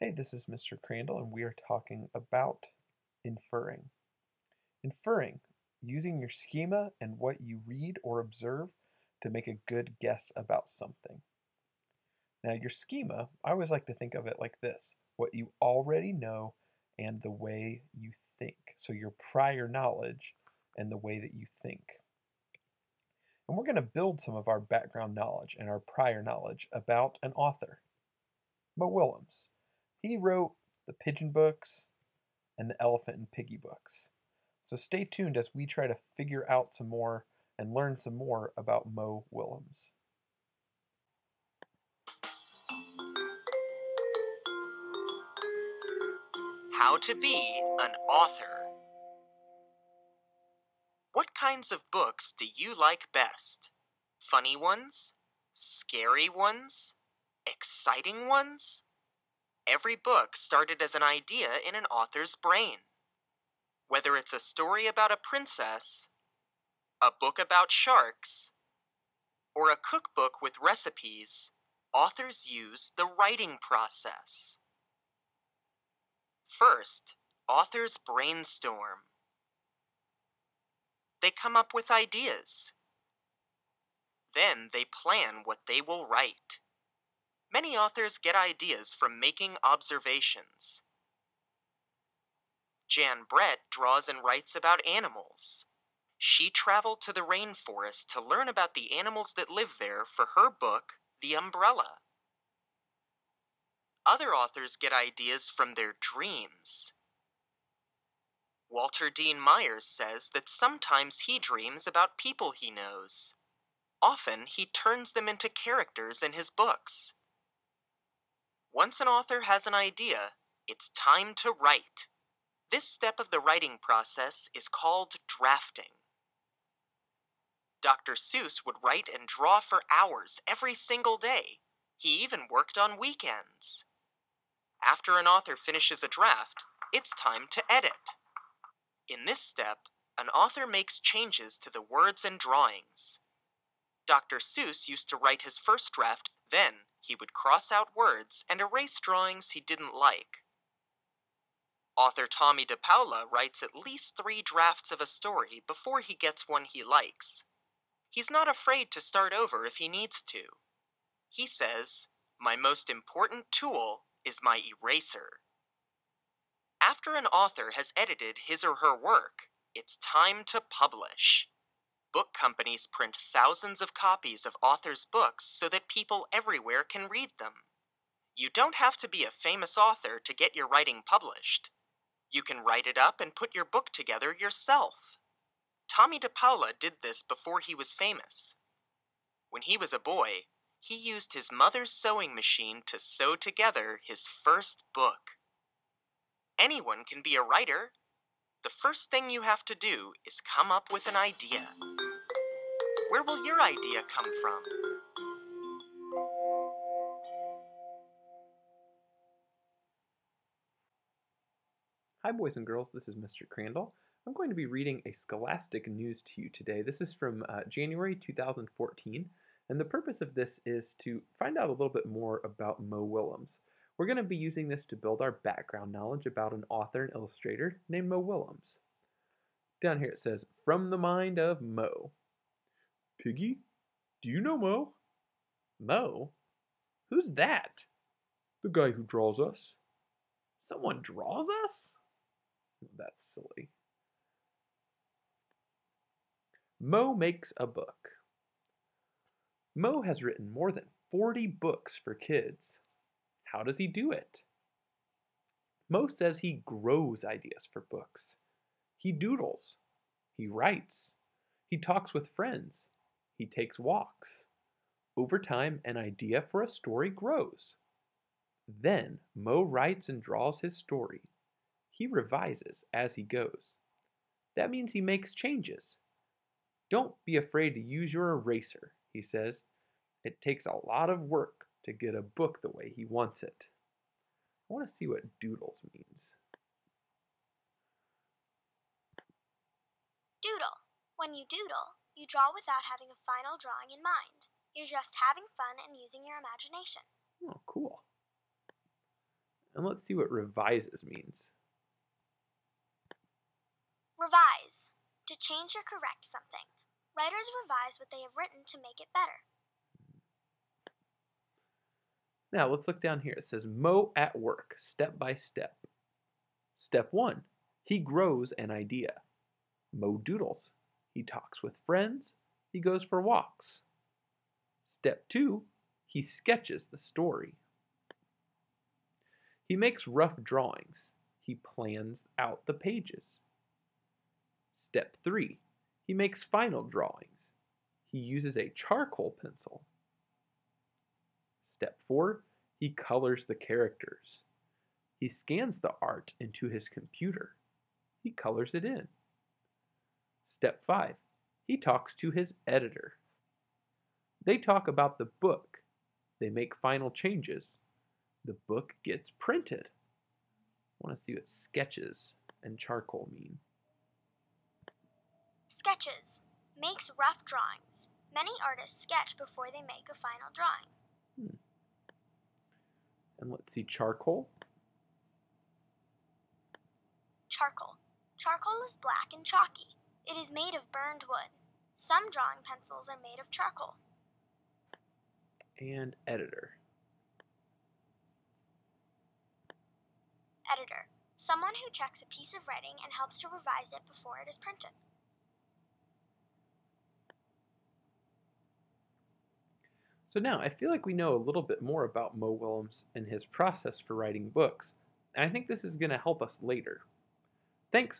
Hey, this is Mr. Crandall, and we are talking about inferring. Inferring, using your schema and what you read or observe to make a good guess about something. Now, your schema, I always like to think of it like this what you already know and the way you think. So, your prior knowledge and the way that you think. And we're going to build some of our background knowledge and our prior knowledge about an author, Mo Willems. He wrote the Pigeon books and the Elephant and Piggie books. So stay tuned as we try to figure out some more and learn some more about Mo Willems. How to be an author. What kinds of books do you like best? Funny ones? Scary ones? Exciting ones? Every book started as an idea in an author's brain. Whether it's a story about a princess, a book about sharks, or a cookbook with recipes, authors use the writing process. First, authors brainstorm. They come up with ideas. Then they plan what they will write. Many authors get ideas from making observations. Jan Brett draws and writes about animals. She traveled to the rainforest to learn about the animals that live there for her book, The Umbrella. Other authors get ideas from their dreams. Walter Dean Myers says that sometimes he dreams about people he knows. Often he turns them into characters in his books. Once an author has an idea, it's time to write. This step of the writing process is called drafting. Dr. Seuss would write and draw for hours every single day. He even worked on weekends. After an author finishes a draft, it's time to edit. In this step, an author makes changes to the words and drawings. Dr. Seuss used to write his first draft, then he would cross out words and erase drawings he didn't like. Author Tomie dePaola writes at least three drafts of a story before he gets one he likes. He's not afraid to start over if he needs to. He says, My most important tool is my eraser. After an author has edited his or her work, it's time to publish. Book companies print thousands of copies of authors' books so that people everywhere can read them. You don't have to be a famous author to get your writing published. You can write it up and put your book together yourself. Tomie dePaola did this before he was famous. When he was a boy, he used his mother's sewing machine to sew together his first book. Anyone can be a writer. The first thing you have to do is come up with an idea. Where will your idea come from? Hi, boys and girls. This is Mr. Crandall. I'm going to be reading a scholastic news to you today. This is from uh, January 2014, and the purpose of this is to find out a little bit more about Mo Willems. We're going to be using this to build our background knowledge about an author and illustrator named Mo Willems. Down here it says, From the Mind of Mo. Piggie, do you know Mo? Mo? Who's that? The guy who draws us. Someone draws us? That's silly. Mo makes a book. Mo has written more than 40 books for kids. How does he do it? Mo says he grows ideas for books. He doodles. He writes. He talks with friends. He takes walks. Over time, an idea for a story grows. Then Mo writes and draws his story. He revises as he goes. That means he makes changes. Don't be afraid to use your eraser, he says. It takes a lot of work to get a book the way he wants it. I want to see what doodles means. Doodle. When you doodle, you draw without having a final drawing in mind. You're just having fun and using your imagination. Oh, cool. And let's see what revises means. Revise. To change or correct something. Writers revise what they have written to make it better. Now let's look down here. It says Mo at work, step by step. Step one, he grows an idea. Mo doodles. He talks with friends. He goes for walks. Step two, he sketches the story. He makes rough drawings. He plans out the pages. Step three, he makes final drawings. He uses a charcoal pencil. Step four, he colors the characters. He scans the art into his computer. He colors it in. Step five, he talks to his editor. They talk about the book. They make final changes. The book gets printed. I want to see what sketches and charcoal mean. Sketches. Makes rough drawings. Many artists sketch before they make a final drawing. And let's see charcoal. Charcoal. Charcoal is black and chalky. It is made of burned wood. Some drawing pencils are made of charcoal. And editor. Editor. Someone who checks a piece of writing and helps to revise it before it is printed. So now I feel like we know a little bit more about Mo Willems and his process for writing books, and I think this is going to help us later. Thanks